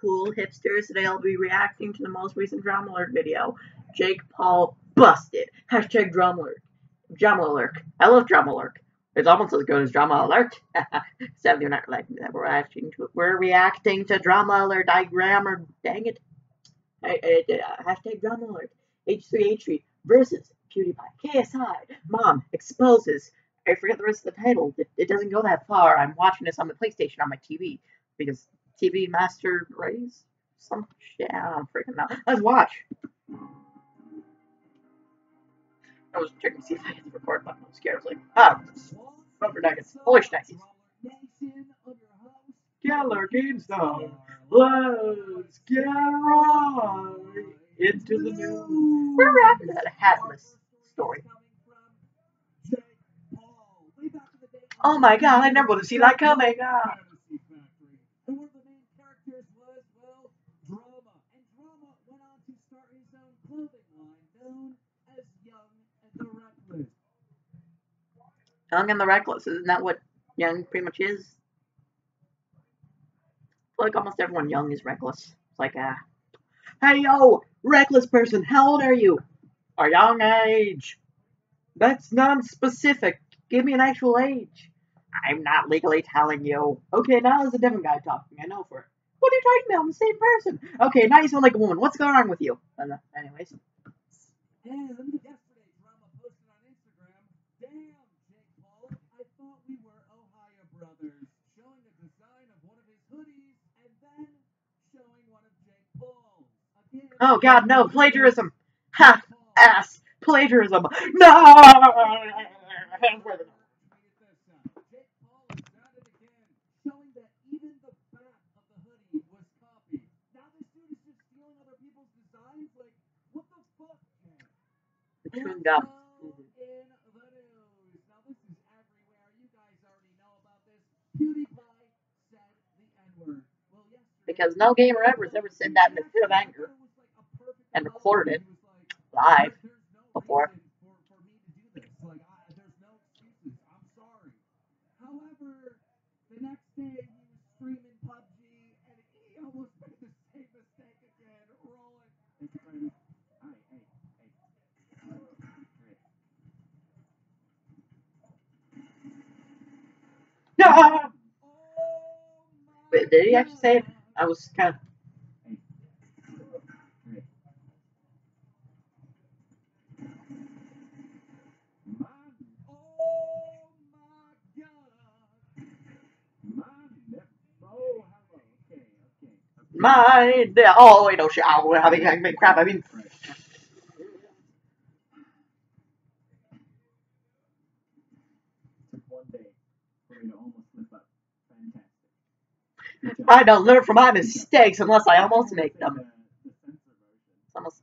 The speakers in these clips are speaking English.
cool hipsters. Today I'll be reacting to the most recent Drama Alert video. Jake Paul busted. Hashtag Drama Alert. Drama Alert. I love Drama Alert. It's almost as good as Drama Alert. Except you're not that. We're reacting to We're reacting to Drama Alert. I grammar. Dang it. I, I, uh, hashtag Drama Alert. H3H3 versus PewDiePie. KSI. Mom exposes. I forget the rest of the title. It, it doesn't go that far. I'm watching this on the PlayStation on my TV because TV Master Race? Some shit. I don't freaking know. Let's watch. I was checking to see if I hit the record button. I was scared. I was like, ah, rubber nuggets. Holy shnikes. Keller GameStop. Let's get right into the news. We're wrapping that hatless story. Oh my god, I never would have seen that coming. Ah. Young and the Reckless. Isn't that what Young pretty much is? Like almost everyone young is reckless. It's like, ah. Hey, yo, reckless person, how old are you? A young age. That's non-specific. Give me an actual age. I'm not legally telling you. Okay, now there's a different guy talking. I know for it. What are you talking about? I'm the same person. Okay, now you sound like a woman. What's going on with you? Uh, anyways. Oh god, no, plagiarism! Ha! Ass! Plagiarism! No! Because no gamer ever has ever said that in a fit of anger and recorded it live before. Wait, did he actually say it? I was kind of My oh wait, no shit. Oh, I mean, crap. I mean. I don't learn from my mistakes unless I almost make them. almost,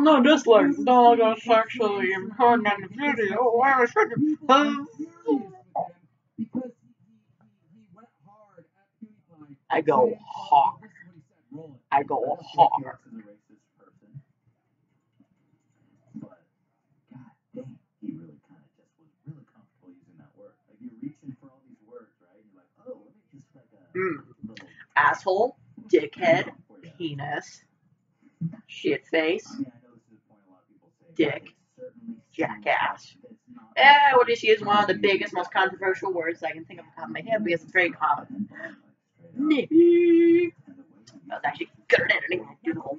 no, dislikes. No, that's actually important in the video. Why was I go hard. I go hard. Mm. Asshole, dickhead, penis, shit face dick, jackass. Eh, we'll just use one of the biggest, most controversial words I can think of off the top of my head because it's very common. Nippy. Was actually good at editing. Do the whole.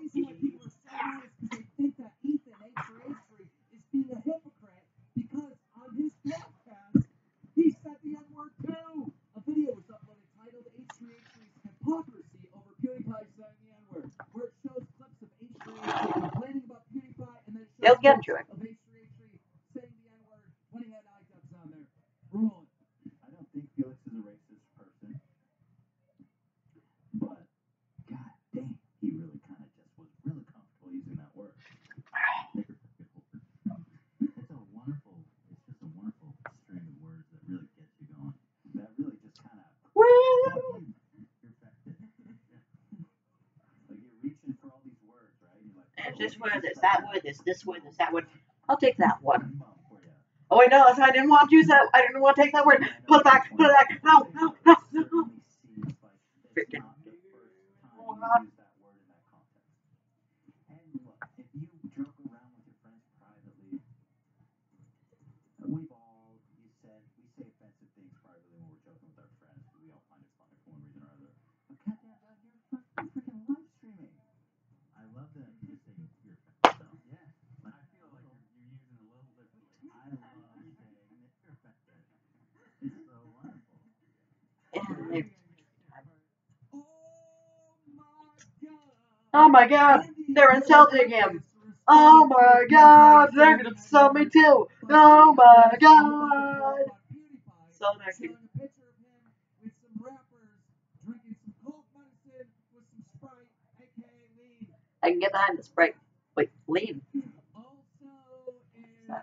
hypocrisy over PewDiePie saying the N-word, where it shows clips of H3H3 complaining about They'll get into it. Of H3H3 saying the N-word when he had eye ducts on there. Rolling. I don't think Felix is a racist person, but god dang, he really kind of just was really comfortable using that word. It's a wonderful, it's just a wonderful string of words that really gets you going. That really just kind of Woo! you're affected. like you're reaching for all these words, right? You're like, It's oh, this this word, is that word, it's this word, it's that word. I'll take that one. Oh wait, no, I didn't want to use that. I didn't want to take that word. Put it back, put it back. No, no, no, no. Freaking. Oh, God. And look, if you joke around with your friends privately, we've all, you said, we say offensive things privately when we're joking with our friends because we all find it funny for one reason or other. But goddamn, Doug, you're fucking freaking live streaming. I love that you just say you're affected though. Yeah. But I feel like you're, you're using it a little differently. I love saying that you're affected. It's so wonderful. Oh my god. they're insulting him. Oh my god, they're gonna insult me too. Oh my god. So. I can get behind this break. Wait, lean. Also in the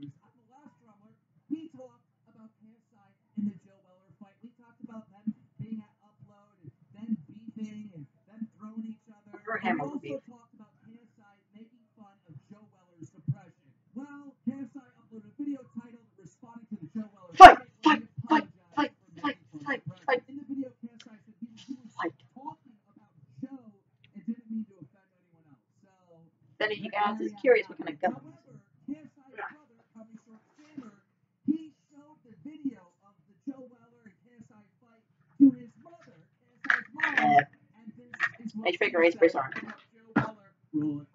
news, on the last drummer, we talked about KSI and the Joe Weller fight. We talked about them being at upload and them beefing and them throwing each other. For And him, we it would also talked about KSI making fun of Joe Weller's depression. Well, KSI uploaded a video titled "Responding to the Joe Weller Fight, he fight, fight, fight, fight, making fun of fight, depression. In the video, KSI said he, he was Fight. talking about Joe and didn't mean to offend anyone else. So. Then you guys is curious what kind of gun. However, KSI's brother, Tommy Short Sander, he showed the video of the Joe Weller and KSI fight to his mother, KSI's mom, Uh, and this is what I figure he's pretty smart. An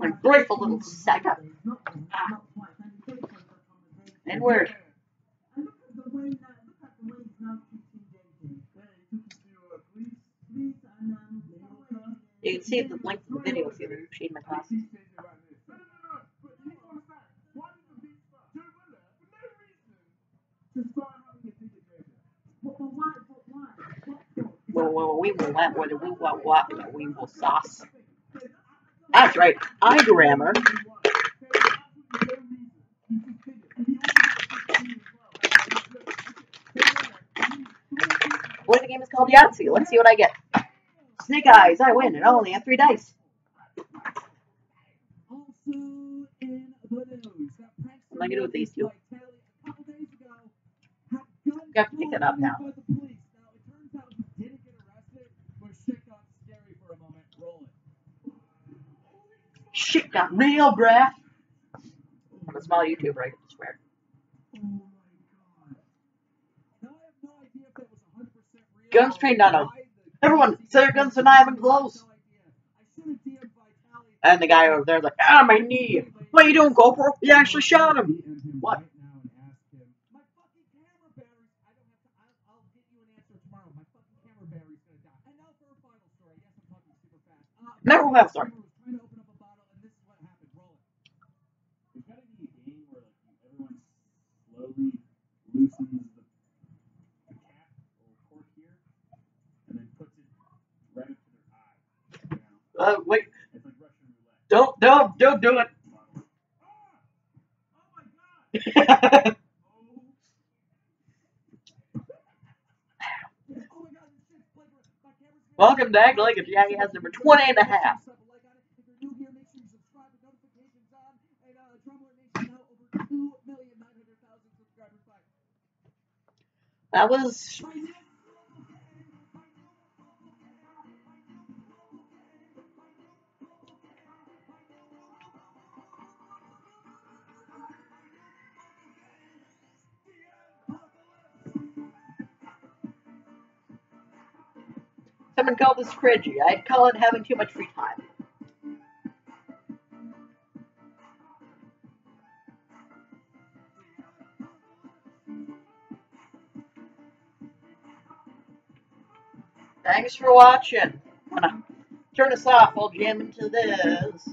ungrateful honestly. I'm grateful. Yeah. Having a dig at JJ. But, but why? But why? What for? Well, well, we will let whether we want what, we will sauce. That's right, I grammar. Boy, the game is called Yahtzee. Let's see what I get. Snake eyes, I win, and I only have three dice. Also in the news, what am I gonna do with these two? like Kelly a couple days ago had guns Got to pick it up now. by the police. Now it turns out he didn't get arrested, but shit got scary for a moment. Roll it. Shit got real, bruh. I'm a small YouTuber, I can swear. Oh my god. Now I have no idea if that was 100% real. Guns trained on 'em. Everyone, say your guns and I have 'em I close. have have. And the guy over there's like, ah, my knee. What are you doing, GoPro? You actually shot him. What? right now and ask him, My fucking camera batteries. I don't have to. I'll, I'll get you an answer tomorrow. My fucking camera battery's gonna die. And now for a final story. Yes, I'm talking super fast. Uh, Never will have a story. was trying to open up a bottle, and this is what happened. Roll it. There's gotta be a game where like you, everyone slowly loosens the, the cap or cork here, and then puts it right up to their eye. You know, Uh, wait, don't, don't, don't do it. Welcome to Act Like a Jaggy has number 20 and a half. If you're Someone called this cringy. I'd call it having too much free time. Thanks for watching. I'm gonna turn this off. I'll jam into this.